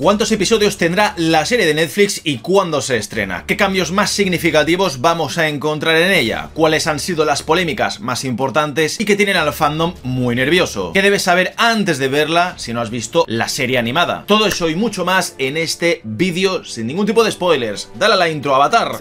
¿Cuántos episodios tendrá la serie de Netflix y cuándo se estrena? ¿Qué cambios más significativos vamos a encontrar en ella? ¿Cuáles han sido las polémicas más importantes y que tienen al fandom muy nervioso? ¿Qué debes saber antes de verla si no has visto la serie animada? Todo eso y mucho más en este vídeo sin ningún tipo de spoilers. Dale a la intro, Avatar.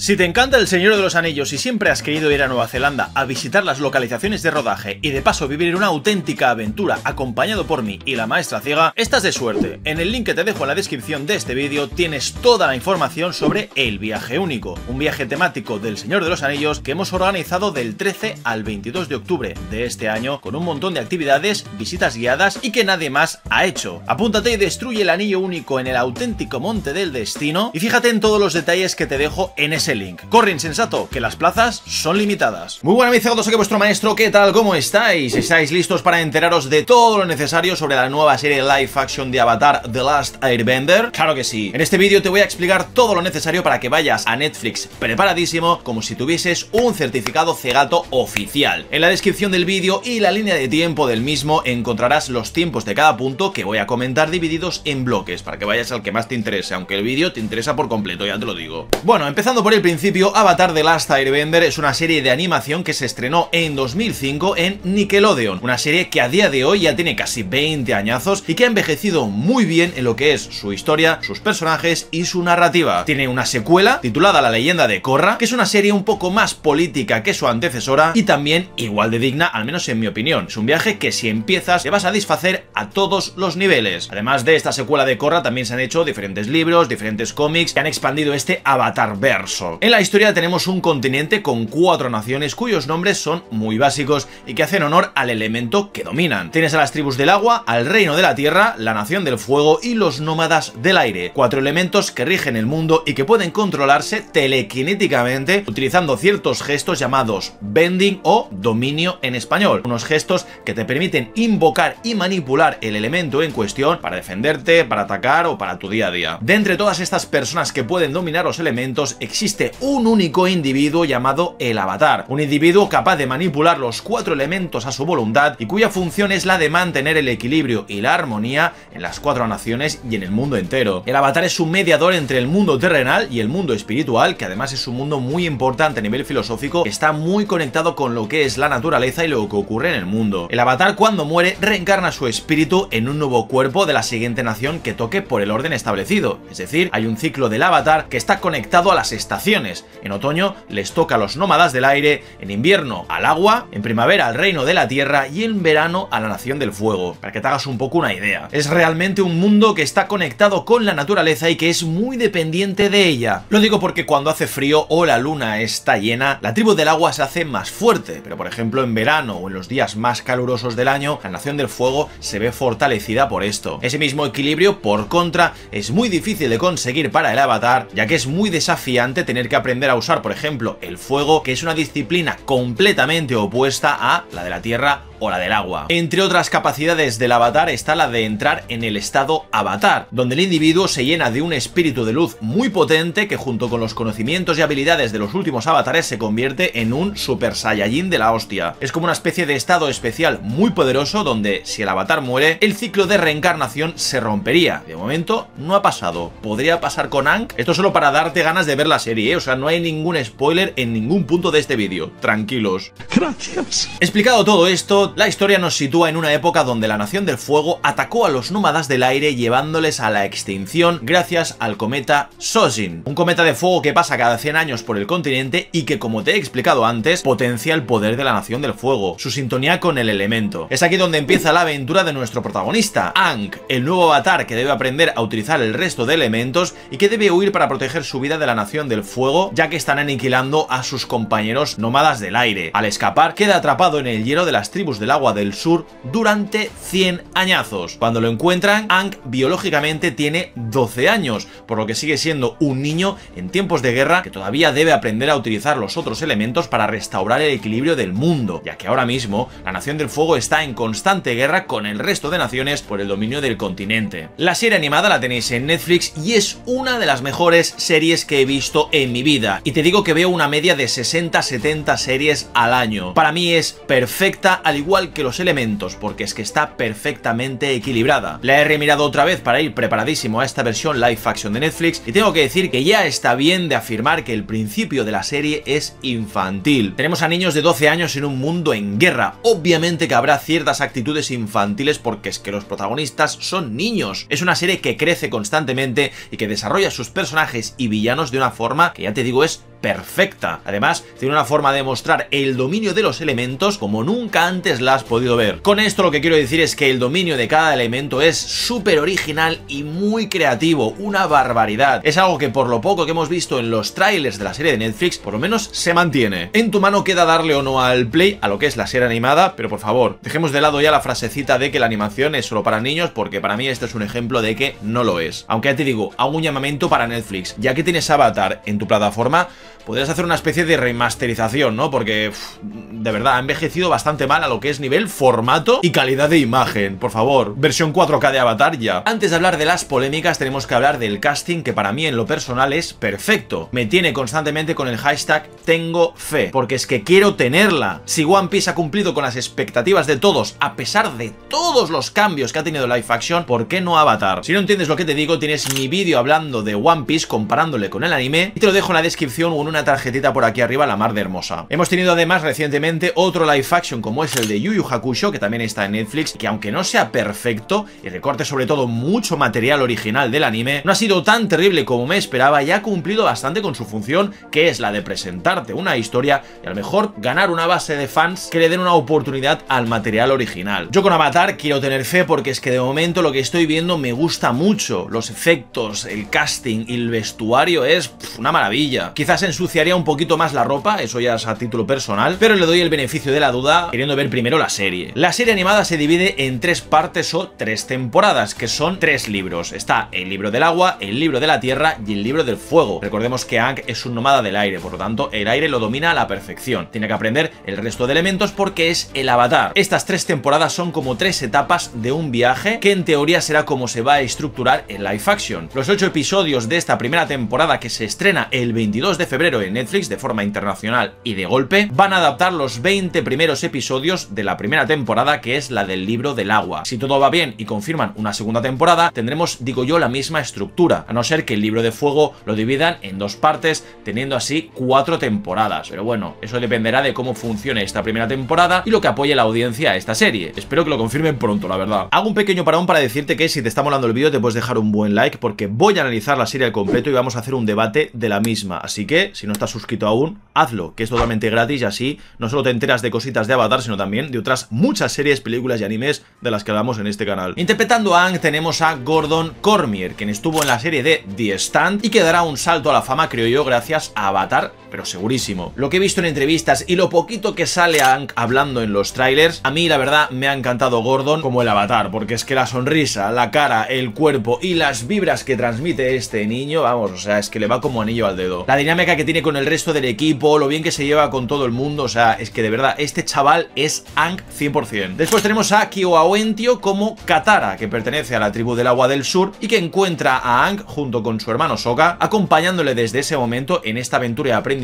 Si te encanta El Señor de los Anillos y siempre has querido ir a Nueva Zelanda a visitar las localizaciones de rodaje y de paso vivir una auténtica aventura acompañado por mí y la maestra ciega, estás de suerte. En el link que te dejo en la descripción de este vídeo tienes toda la información sobre El Viaje Único, un viaje temático del Señor de los Anillos que hemos organizado del 13 al 22 de octubre de este año con un montón de actividades, visitas guiadas y que nadie más ha hecho. Apúntate y destruye el anillo único en el auténtico monte del destino y fíjate en todos los detalles que te dejo en ese link. Corre insensato, que las plazas son limitadas. Muy buenas mis soy vuestro maestro, ¿qué tal? ¿Cómo estáis? ¿Estáis listos para enteraros de todo lo necesario sobre la nueva serie live action de Avatar The Last Airbender? Claro que sí. En este vídeo te voy a explicar todo lo necesario para que vayas a Netflix preparadísimo como si tuvieses un certificado cegato oficial. En la descripción del vídeo y la línea de tiempo del mismo encontrarás los tiempos de cada punto que voy a comentar divididos en bloques para que vayas al que más te interese, aunque el te interesa por completo, ya te lo digo. Bueno, empezando por el principio, Avatar The Last Airbender es una serie de animación que se estrenó en 2005 en Nickelodeon, una serie que a día de hoy ya tiene casi 20 añazos y que ha envejecido muy bien en lo que es su historia, sus personajes y su narrativa. Tiene una secuela titulada La leyenda de Korra, que es una serie un poco más política que su antecesora y también igual de digna, al menos en mi opinión. Es un viaje que si empiezas te vas a satisfacer a todos los niveles. Además de esta secuela de Korra también se han hecho diferentes libros, diferentes cómics que han expandido este Avatar verso. En la historia tenemos un continente con cuatro naciones cuyos nombres son muy básicos y que hacen honor al elemento que dominan. Tienes a las tribus del agua, al reino de la tierra, la nación del fuego y los nómadas del aire. Cuatro elementos que rigen el mundo y que pueden controlarse telequinéticamente utilizando ciertos gestos llamados bending o dominio en español. Unos gestos que te permiten invocar y manipular el elemento en cuestión para defenderte, para atacar o para tu día a día. De entre todas estas personas que pueden dominar los elementos, existe un único individuo llamado el avatar. Un individuo capaz de manipular los cuatro elementos a su voluntad y cuya función es la de mantener el equilibrio y la armonía en las cuatro naciones y en el mundo entero. El avatar es un mediador entre el mundo terrenal y el mundo espiritual, que además es un mundo muy importante a nivel filosófico, está muy conectado con lo que es la naturaleza y lo que ocurre en el mundo. El avatar cuando muere reencarna su espíritu en un nuevo cuerpo de la siguiente nación que toque por el orden establecido, es decir, hay un ciclo del avatar que está conectado a las estaciones. En otoño les toca a los nómadas del aire, en invierno al agua, en primavera al reino de la tierra y en verano a la nación del fuego, para que te hagas un poco una idea. Es realmente un mundo que está conectado con la naturaleza y que es muy dependiente de ella. Lo digo porque cuando hace frío o la luna está llena, la tribu del agua se hace más fuerte, pero por ejemplo en verano o en los días más calurosos del año, la nación del fuego se ve fortalecida por esto. Ese mismo equilibrio, por contra, es muy difícil de conseguir para el avatar, ya que es muy desafiante tener que aprender a usar, por ejemplo, el fuego, que es una disciplina completamente opuesta a la de la tierra o la del agua. Entre otras capacidades del avatar está la de entrar en el estado avatar, donde el individuo se llena de un espíritu de luz muy potente que junto con los conocimientos y habilidades de los últimos avatares se convierte en un super saiyajin de la hostia. Es como una especie de estado especial muy poderoso donde si el avatar muere, el ciclo de reencarnación se rompería. De momento no ha pasado. ¿Podría pasar con Ankh? Esto solo para darte ganas de ver la serie, ¿eh? o sea, no hay ningún spoiler en ningún punto de este vídeo. Tranquilos. Gracias. Explicado todo esto, la historia nos sitúa en una época donde la Nación del Fuego atacó a los nómadas del aire llevándoles a la extinción gracias al cometa Sojin, un cometa de fuego que pasa cada 100 años por el continente y que como te he explicado antes, potencia el poder de la Nación del Fuego, su sintonía con el elemento. Es aquí donde empieza la aventura de nuestro protagonista, Ankh, el nuevo avatar que debe aprender a utilizar el resto de elementos y que debe huir para proteger su vida de la Nación del Fuego, ya que están aniquilando a sus compañeros nómadas del aire. Al escapar, queda atrapado en el hielo de las tribus del agua del sur durante 100 añazos. Cuando lo encuentran, Ang biológicamente tiene 12 años, por lo que sigue siendo un niño en tiempos de guerra que todavía debe aprender a utilizar los otros elementos para restaurar el equilibrio del mundo, ya que ahora mismo la Nación del Fuego está en constante guerra con el resto de naciones por el dominio del continente. La serie animada la tenéis en Netflix y es una de las mejores series que he visto en mi vida, y te digo que veo una media de 60-70 series al año. Para mí es perfecta, al igual que los elementos, porque es que está perfectamente equilibrada. La he remirado otra vez para ir preparadísimo a esta versión live action de Netflix, y tengo que decir que ya está bien de afirmar que el principio de la serie es infantil. Tenemos a niños de 12 años en un mundo en guerra. Obviamente que habrá ciertas actitudes infantiles porque es que los protagonistas son niños. Es una serie que crece constantemente y que desarrolla sus personajes y villanos de una forma que ya te digo es perfecta. Además, tiene una forma de mostrar el dominio de los elementos como nunca antes la has podido ver. Con esto lo que quiero decir es que el dominio de cada elemento es súper original y muy creativo, una barbaridad. Es algo que por lo poco que hemos visto en los trailers de la serie de Netflix, por lo menos se mantiene. En tu mano queda darle o no al play a lo que es la serie animada, pero por favor, dejemos de lado ya la frasecita de que la animación es solo para niños, porque para mí este es un ejemplo de que no lo es. Aunque ya te digo, hago un llamamiento para Netflix, ya que tienes Avatar en tu plataforma, podrías hacer una especie de remasterización, ¿no? Porque, de verdad, ha envejecido bastante mal a lo que es nivel formato y calidad de imagen. Por favor, versión 4K de Avatar ya. Antes de hablar de las polémicas, tenemos que hablar del casting, que para mí en lo personal es perfecto. Me tiene constantemente con el hashtag tengo fe, porque es que quiero tenerla. Si One Piece ha cumplido con las expectativas de todos, a pesar de todos los cambios que ha tenido Live Action, ¿por qué no Avatar? Si no entiendes lo que te digo, tienes mi vídeo hablando de One Piece comparándole con el anime, y te lo dejo en la descripción o una tarjetita por aquí arriba, la mar de hermosa. Hemos tenido además recientemente otro live action como es el de Yu Yu Hakusho, que también está en Netflix, que aunque no sea perfecto y recorte sobre todo mucho material original del anime, no ha sido tan terrible como me esperaba y ha cumplido bastante con su función, que es la de presentarte una historia y a lo mejor ganar una base de fans que le den una oportunidad al material original. Yo con Avatar quiero tener fe porque es que de momento lo que estoy viendo me gusta mucho. Los efectos, el casting y el vestuario es una maravilla. Quizás ensuciaría un poquito más la ropa, eso ya es a título personal, pero le doy el beneficio de la duda queriendo ver primero la serie. La serie animada se divide en tres partes o tres temporadas, que son tres libros. Está el libro del agua, el libro de la tierra y el libro del fuego. Recordemos que Aang es un nómada del aire, por lo tanto el aire lo domina a la perfección. Tiene que aprender el resto de elementos porque es el avatar. Estas tres temporadas son como tres etapas de un viaje que en teoría será como se va a estructurar en live action. Los ocho episodios de esta primera temporada que se estrena el 22 de febrero en Netflix de forma internacional y de golpe, van a adaptar los 20 primeros episodios de la primera temporada que es la del libro del agua. Si todo va bien y confirman una segunda temporada, tendremos, digo yo, la misma estructura, a no ser que el libro de fuego lo dividan en dos partes, teniendo así cuatro temporadas. Pero bueno, eso dependerá de cómo funcione esta primera temporada y lo que apoye la audiencia a esta serie. Espero que lo confirmen pronto, la verdad. Hago un pequeño parón para decirte que si te está molando el vídeo te puedes dejar un buen like porque voy a analizar la serie al completo y vamos a hacer un debate de la misma. Así que, si no estás suscrito aún, hazlo, que es totalmente gratis y así no solo te enteras de cositas de Avatar, sino también de otras muchas series, películas y animes de las que hablamos en este canal. Interpretando a Ang tenemos a Gordon Cormier, quien estuvo en la serie de The Stand y que dará un salto a la fama, creo yo, gracias a Avatar, pero segurísimo. Lo que he visto en entrevistas y lo poquito que sale a Ang hablando en los trailers, a mí la verdad me ha encantado Gordon como el Avatar, porque es que la sonrisa, la cara, el cuerpo y las vibras que transmite este niño, vamos, o sea, es que le va como anillo al dedo. La dinámica que tiene con el resto del equipo, lo bien que se lleva con todo el mundo, o sea, es que de verdad, este chaval es Ang 100%. Después tenemos a Kioawentio como Katara, que pertenece a la tribu del agua del sur y que encuentra a Ang junto con su hermano Sokka, acompañándole desde ese momento en esta aventura de aprendizaje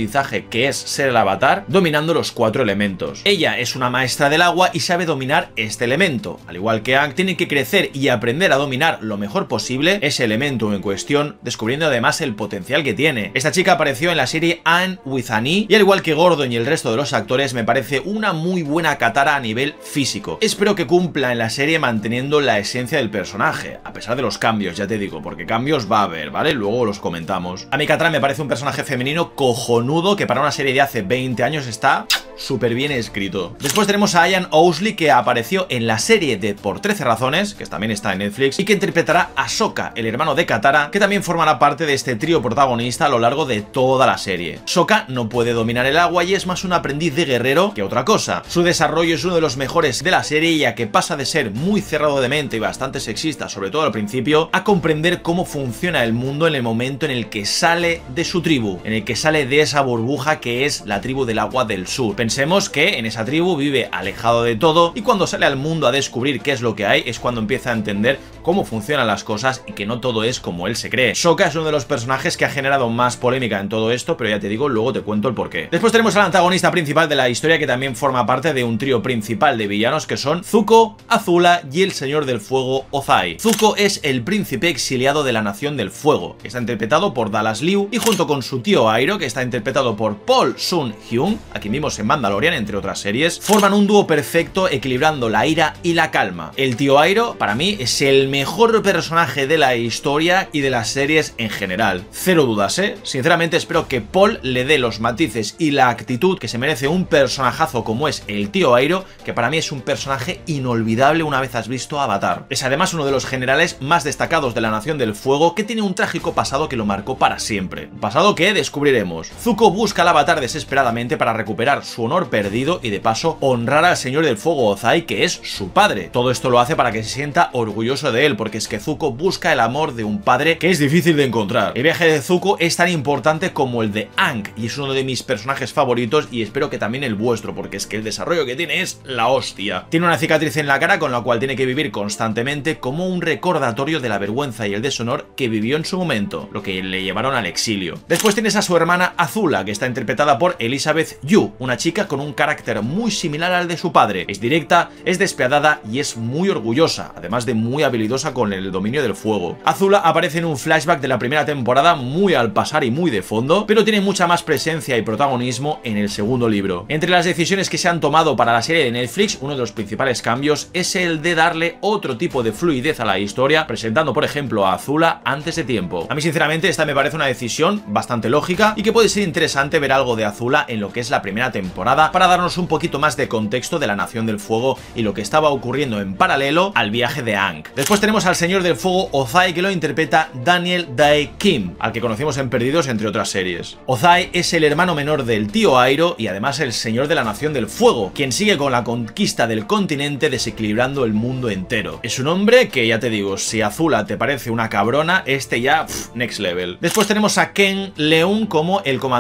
que es ser el avatar, dominando los cuatro elementos. Ella es una maestra del agua y sabe dominar este elemento. Al igual que Ang, tiene que crecer y aprender a dominar lo mejor posible ese elemento en cuestión, descubriendo además el potencial que tiene. Esta chica apareció en la serie Anne with an E, y al igual que Gordon y el resto de los actores, me parece una muy buena Katara a nivel físico. Espero que cumpla en la serie manteniendo la esencia del personaje, a pesar de los cambios, ya te digo, porque cambios va a haber, ¿vale? Luego los comentamos. A mi Katara me parece un personaje femenino cojonudo nudo que para una serie de hace 20 años está súper bien escrito. Después tenemos a Ian Owsley que apareció en la serie de Por 13 razones, que también está en Netflix, y que interpretará a Sokka, el hermano de Katara, que también formará parte de este trío protagonista a lo largo de toda la serie. Sokka no puede dominar el agua y es más un aprendiz de guerrero que otra cosa. Su desarrollo es uno de los mejores de la serie ya que pasa de ser muy cerrado de mente y bastante sexista, sobre todo al principio, a comprender cómo funciona el mundo en el momento en el que sale de su tribu, en el que sale de esa burbuja que es la tribu del agua del sur. Pensemos que en esa tribu vive alejado de todo y cuando sale al mundo a descubrir qué es lo que hay es cuando empieza a entender cómo funcionan las cosas y que no todo es como él se cree. Sokka es uno de los personajes que ha generado más polémica en todo esto, pero ya te digo, luego te cuento el porqué. Después tenemos al antagonista principal de la historia que también forma parte de un trío principal de villanos que son Zuko, Azula y el Señor del Fuego Ozai. Zuko es el príncipe exiliado de la Nación del Fuego, está interpretado por Dallas Liu y junto con su tío Airo, que está interpretado por Paul Sun Hyun, aquí vimos en Mandalorian, entre otras series, forman un dúo perfecto equilibrando la ira y la calma. El tío Airo, para mí, es el mejor personaje de la historia y de las series en general. Cero dudas, ¿eh? Sinceramente espero que Paul le dé los matices y la actitud que se merece un personajazo como es el tío Airo, que para mí es un personaje inolvidable una vez has visto Avatar. Es además uno de los generales más destacados de la Nación del Fuego que tiene un trágico pasado que lo marcó para siempre. Un pasado que descubriremos. Busca al Avatar desesperadamente para recuperar su honor perdido y de paso honrar al señor del fuego Ozai que es su padre. Todo esto lo hace para que se sienta orgulloso de él porque es que Zuko busca el amor de un padre que es difícil de encontrar. El viaje de Zuko es tan importante como el de Aang y es uno de mis personajes favoritos y espero que también el vuestro porque es que el desarrollo que tiene es la hostia. Tiene una cicatriz en la cara con la cual tiene que vivir constantemente como un recordatorio de la vergüenza y el deshonor que vivió en su momento, lo que le llevaron al exilio. Después tienes a su hermana Azula que está interpretada por Elizabeth Yu, una chica con un carácter muy similar al de su padre. Es directa, es despiadada y es muy orgullosa, además de muy habilidosa con el dominio del fuego. Azula aparece en un flashback de la primera temporada muy al pasar y muy de fondo, pero tiene mucha más presencia y protagonismo en el segundo libro. Entre las decisiones que se han tomado para la serie de Netflix, uno de los principales cambios es el de darle otro tipo de fluidez a la historia, presentando por ejemplo a Azula antes de tiempo. A mí sinceramente esta me parece una decisión bastante lógica y que puede ser interesante ver algo de Azula en lo que es la primera temporada para darnos un poquito más de contexto de la Nación del Fuego y lo que estaba ocurriendo en paralelo al viaje de Aang. Después tenemos al Señor del Fuego Ozai que lo interpreta Daniel Dae Kim, al que conocimos en Perdidos entre otras series. Ozai es el hermano menor del tío Airo y además el Señor de la Nación del Fuego, quien sigue con la conquista del continente desequilibrando el mundo entero. Es un hombre que ya te digo, si Azula te parece una cabrona, este ya next level. Después tenemos a Ken Leung como el comandante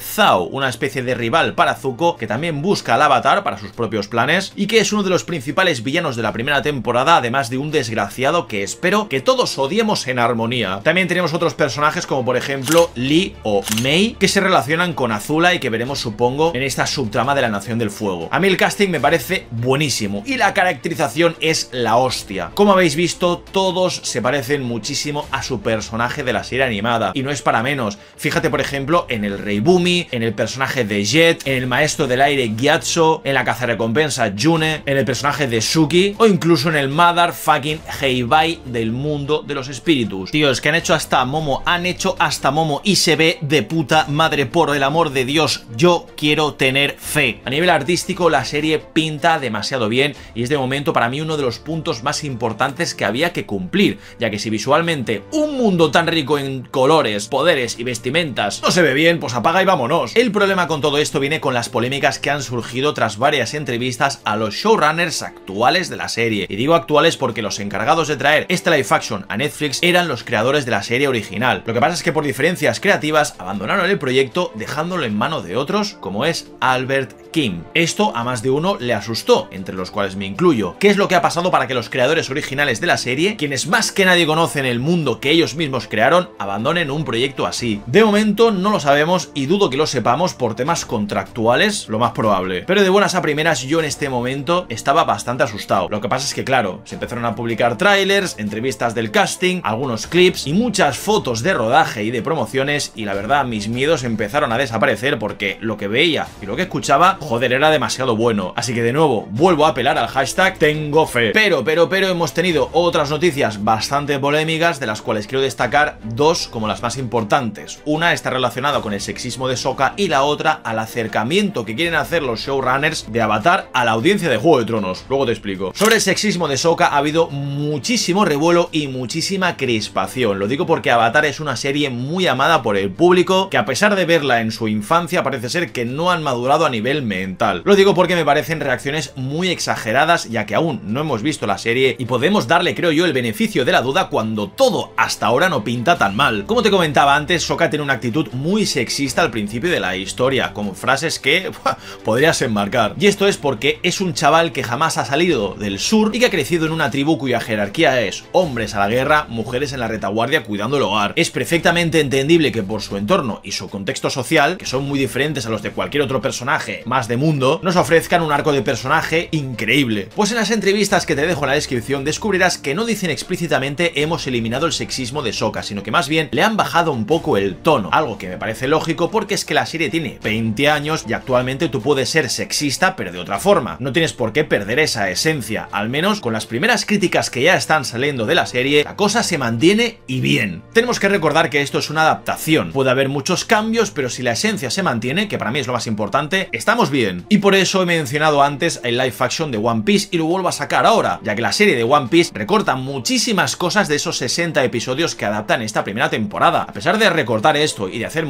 Zhao, una especie de rival para Zuko que también busca al avatar para sus propios planes y que es uno de los principales villanos de la primera temporada, además de un desgraciado que espero que todos odiemos en armonía. También tenemos otros personajes como por ejemplo Lee o Mei que se relacionan con Azula y que veremos supongo en esta subtrama de la Nación del Fuego. A mí el casting me parece buenísimo y la caracterización es la hostia. Como habéis visto, todos se parecen muchísimo a su personaje de la serie animada y no es para menos. Fíjate por ejemplo en el Rey Bumi, en el personaje de Jet, en el Maestro del Aire Gyatso, en la cazarrecompensa June, en el personaje de Suki o incluso en el motherfucking Heibai del mundo de los espíritus. Tíos, que han hecho hasta Momo, han hecho hasta Momo y se ve de puta madre por el amor de Dios. Yo quiero tener fe. A nivel artístico la serie pinta demasiado bien y es de momento para mí uno de los puntos más importantes que había que cumplir, ya que si visualmente un mundo tan rico en colores, poderes y vestimentas no se ve bien, pues apaga y vámonos. El problema con todo esto viene con las polémicas que han surgido tras varias entrevistas a los showrunners actuales de la serie. Y digo actuales porque los encargados de traer esta live action a Netflix eran los creadores de la serie original. Lo que pasa es que por diferencias creativas abandonaron el proyecto dejándolo en mano de otros como es Albert Kim. Esto a más de uno le asustó, entre los cuales me incluyo. ¿Qué es lo que ha pasado para que los creadores originales de la serie, quienes más que nadie conocen el mundo que ellos mismos crearon, abandonen un proyecto así? De momento no lo sabemos y dudo que lo sepamos por temas contractuales, lo más probable. Pero de buenas a primeras yo en este momento estaba bastante asustado. Lo que pasa es que claro, se empezaron a publicar trailers, entrevistas del casting, algunos clips y muchas fotos de rodaje y de promociones y la verdad mis miedos empezaron a desaparecer porque lo que veía y lo que escuchaba, joder, era demasiado bueno. Así que de nuevo, vuelvo a apelar al hashtag tengo fe. Pero, pero, pero hemos tenido otras noticias bastante polémicas de las cuales quiero destacar dos como las más importantes. Una está relacionada con el sexismo de Soka y la otra al acercamiento que quieren hacer los showrunners de Avatar a la audiencia de Juego de Tronos. Luego te explico. Sobre el sexismo de Soka ha habido muchísimo revuelo y muchísima crispación. Lo digo porque Avatar es una serie muy amada por el público que a pesar de verla en su infancia parece ser que no han madurado a nivel mental. Lo digo porque me parecen reacciones muy exageradas ya que aún no hemos visto la serie y podemos darle creo yo el beneficio de la duda cuando todo hasta ahora no pinta tan mal. Como te comentaba antes, Soka tiene una actitud muy sexista al principio de la historia, con frases que podrías enmarcar. Y esto es porque es un chaval que jamás ha salido del sur y que ha crecido en una tribu cuya jerarquía es hombres a la guerra, mujeres en la retaguardia cuidando el hogar. Es perfectamente entendible que por su entorno y su contexto social, que son muy diferentes a los de cualquier otro personaje más de mundo, nos ofrezcan un arco de personaje increíble. Pues en las entrevistas que te dejo en la descripción descubrirás que no dicen explícitamente hemos eliminado el sexismo de Soka, sino que más bien le han bajado un poco el tono, algo que me parece lógico porque es que la serie tiene 20 años y actualmente tú puedes ser sexista pero de otra forma. No tienes por qué perder esa esencia, al menos con las primeras críticas que ya están saliendo de la serie, la cosa se mantiene y bien. Tenemos que recordar que esto es una adaptación, puede haber muchos cambios, pero si la esencia se mantiene, que para mí es lo más importante, estamos bien. Y por eso he mencionado antes el live action de One Piece y lo vuelvo a sacar ahora, ya que la serie de One Piece recorta muchísimas cosas de esos 60 episodios que adaptan esta primera temporada. A pesar de recortar esto y de hacer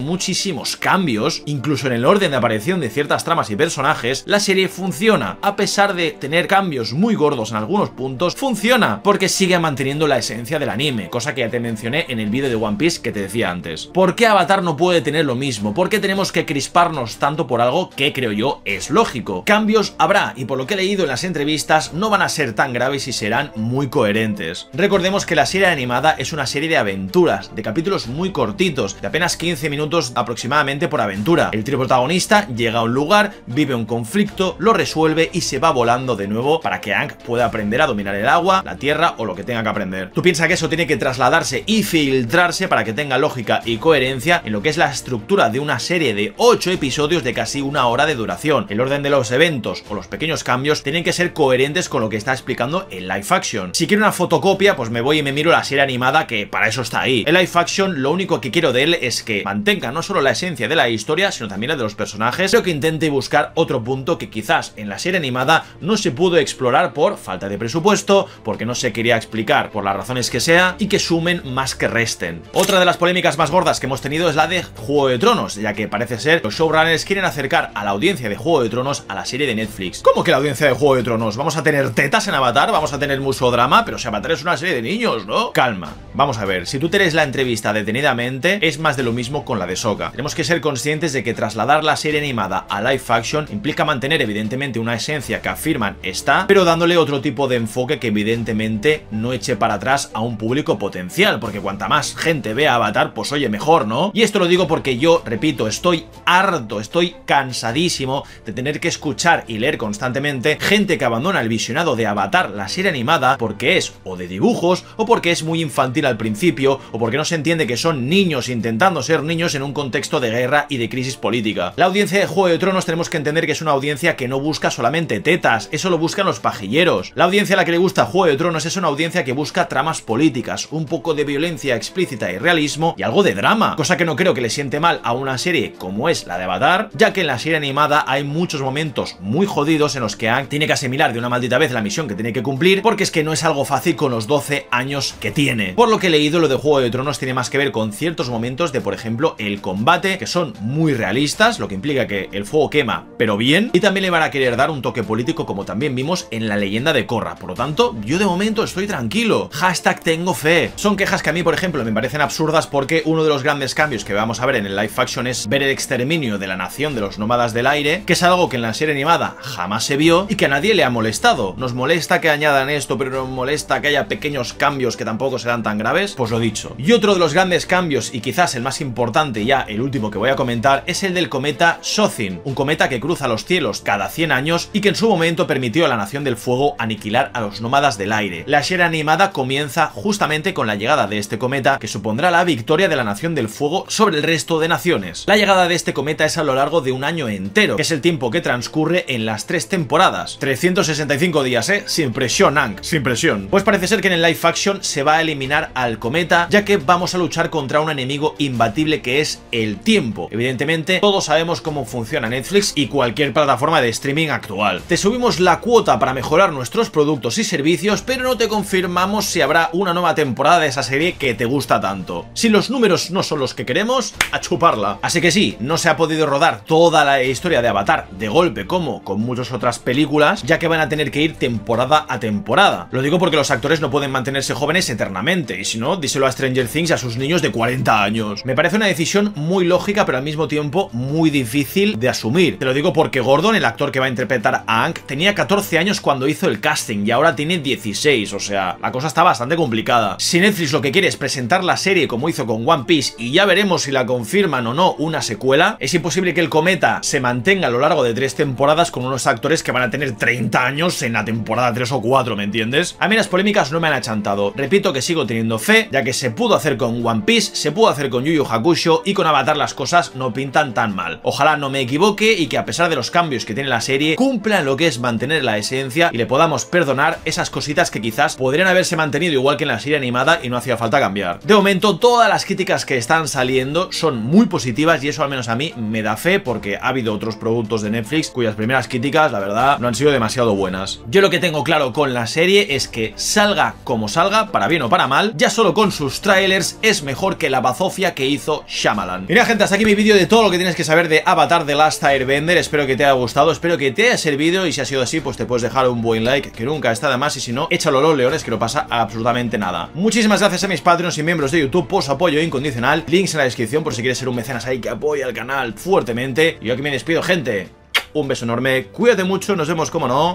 cambios, incluso en el orden de aparición de ciertas tramas y personajes, la serie funciona. A pesar de tener cambios muy gordos en algunos puntos, funciona, porque sigue manteniendo la esencia del anime, cosa que ya te mencioné en el vídeo de One Piece que te decía antes. ¿Por qué Avatar no puede tener lo mismo? ¿Por qué tenemos que crisparnos tanto por algo que creo yo es lógico? Cambios habrá, y por lo que he leído en las entrevistas, no van a ser tan graves y serán muy coherentes. Recordemos que la serie animada es una serie de aventuras, de capítulos muy cortitos, de apenas 15 minutos aproximadamente por aventura. El trío protagonista llega a un lugar, vive un conflicto, lo resuelve y se va volando de nuevo para que Aang pueda aprender a dominar el agua, la tierra o lo que tenga que aprender. Tú piensas que eso tiene que trasladarse y filtrarse para que tenga lógica y coherencia en lo que es la estructura de una serie de 8 episodios de casi una hora de duración. El orden de los eventos o los pequeños cambios tienen que ser coherentes con lo que está explicando el live action. Si quiero una fotocopia, pues me voy y me miro la serie animada que para eso está ahí. El live action lo único que quiero de él es que mantenga no solo la esencia de la historia, sino también la de los personajes, pero que intente buscar otro punto que quizás en la serie animada no se pudo explorar por falta de presupuesto, porque no se quería explicar por las razones que sea, y que sumen más que resten. Otra de las polémicas más gordas que hemos tenido es la de Juego de Tronos, ya que parece ser los showrunners quieren acercar a la audiencia de Juego de Tronos a la serie de Netflix. ¿Cómo que la audiencia de Juego de Tronos? ¿Vamos a tener tetas en Avatar? ¿Vamos a tener musodrama? Pero si Avatar es una serie de niños, ¿no? Calma. Vamos a ver, si tú tenés la entrevista detenidamente, es más de lo mismo con la de Soka. Tenemos que ser conscientes de que trasladar la serie animada a live action implica mantener evidentemente una esencia que afirman está, pero dándole otro tipo de enfoque que evidentemente no eche para atrás a un público potencial, porque cuanta más gente vea Avatar, pues oye, mejor, ¿no? Y esto lo digo porque yo, repito, estoy harto, estoy cansadísimo de tener que escuchar y leer constantemente gente que abandona el visionado de Avatar, la serie animada, porque es o de dibujos, o porque es muy infantil al principio, o porque no se entiende que son niños intentando ser niños en un contexto de guerra y de crisis política. La audiencia de Juego de Tronos tenemos que entender que es una audiencia que no busca solamente tetas, eso lo buscan los pajilleros. La audiencia a la que le gusta Juego de Tronos es una audiencia que busca tramas políticas, un poco de violencia explícita y realismo y algo de drama, cosa que no creo que le siente mal a una serie como es la de Avatar, ya que en la serie animada hay muchos momentos muy jodidos en los que Aang tiene que asimilar de una maldita vez la misión que tiene que cumplir, porque es que no es algo fácil con los 12 años que tiene. Por lo que he leído, lo de Juego de Tronos tiene más que ver con ciertos momentos de, por ejemplo, el combate, que son muy realistas, lo que implica que el fuego quema, pero bien, y también le van a querer dar un toque político como también vimos en la leyenda de Korra. Por lo tanto, yo de momento estoy tranquilo. Hashtag tengo fe. Son quejas que a mí, por ejemplo, me parecen absurdas porque uno de los grandes cambios que vamos a ver en el live action es ver el exterminio de la nación de los nómadas del aire, que es algo que en la serie animada jamás se vio y que a nadie le ha molestado. Nos molesta que añadan esto, pero nos molesta que haya pequeños cambios que tampoco serán tan graves, pues lo dicho. Y otro de los grandes cambios, y quizás el más importante ya el último que voy a comentar, es el del cometa Sothin, un cometa que cruza los cielos cada 100 años y que en su momento permitió a la Nación del Fuego aniquilar a los nómadas del aire. la serie animada comienza justamente con la llegada de este cometa que supondrá la victoria de la Nación del Fuego sobre el resto de naciones. La llegada de este cometa es a lo largo de un año entero, que es el tiempo que transcurre en las tres temporadas. 365 días, ¿eh? Sin presión, Ang, sin presión. Pues parece ser que en el live action se va a eliminar al cometa, ya que vamos a luchar contra un enemigo imbatible que es el tiempo. Evidentemente, todos sabemos cómo funciona Netflix y cualquier plataforma de streaming actual. Te subimos la cuota para mejorar nuestros productos y servicios, pero no te confirmamos si habrá una nueva temporada de esa serie que te gusta tanto. Si los números no son los que queremos, a chuparla. Así que sí, no se ha podido rodar toda la historia de Avatar de golpe como con muchas otras películas, ya que van a tener que ir temporada a temporada. Lo digo porque los actores no pueden mantenerse jóvenes eternamente, y si no, díselo a Stranger Things y a sus niños de 40 años. Me parece una decisión muy lógica, pero al mismo tiempo muy difícil de asumir. Te lo digo porque Gordon, el actor que va a interpretar a Hank, tenía 14 años cuando hizo el casting y ahora tiene 16, o sea, la cosa está bastante complicada. Si Netflix lo que quiere es presentar la serie como hizo con One Piece y ya veremos si la confirman o no una secuela, es imposible que el cometa se mantenga a lo largo de tres temporadas con unos actores que van a tener 30 años en la temporada 3 o 4, ¿me entiendes? A mí las polémicas no me han achantado. Repito que sigo teniendo fe, ya que se pudo hacer con One Piece, se pudo hacer con Yu Hakusho y con Avatar las cosas no pintan tan mal. Ojalá no me equivoque y que a pesar de los cambios que tiene la serie, cumplan lo que es mantener la esencia y le podamos perdonar esas cositas que quizás podrían haberse mantenido igual que en la serie animada y no hacía falta cambiar. De momento, todas las críticas que están saliendo son muy positivas y eso al menos a mí me da fe porque ha habido otros productos de Netflix cuyas primeras críticas, la verdad, no han sido demasiado buenas. Yo lo que tengo claro con la serie es que salga como salga, para bien o para mal, ya solo con sus trailers es mejor que la bazofia que hizo Shyamalan. Mira gente, hasta aquí mi vídeo de todo lo que tienes que saber de Avatar The Last Airbender, espero que te haya gustado, espero que te haya servido y si ha sido así, pues te puedes dejar un buen like, que nunca está de más y si no, échalo los leones que no pasa absolutamente nada. Muchísimas gracias a mis patreons y miembros de YouTube por su apoyo incondicional, links en la descripción por si quieres ser un mecenas ahí que apoya al canal fuertemente. Y yo aquí me despido gente, un beso enorme, cuídate mucho, nos vemos como no,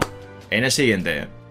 en el siguiente.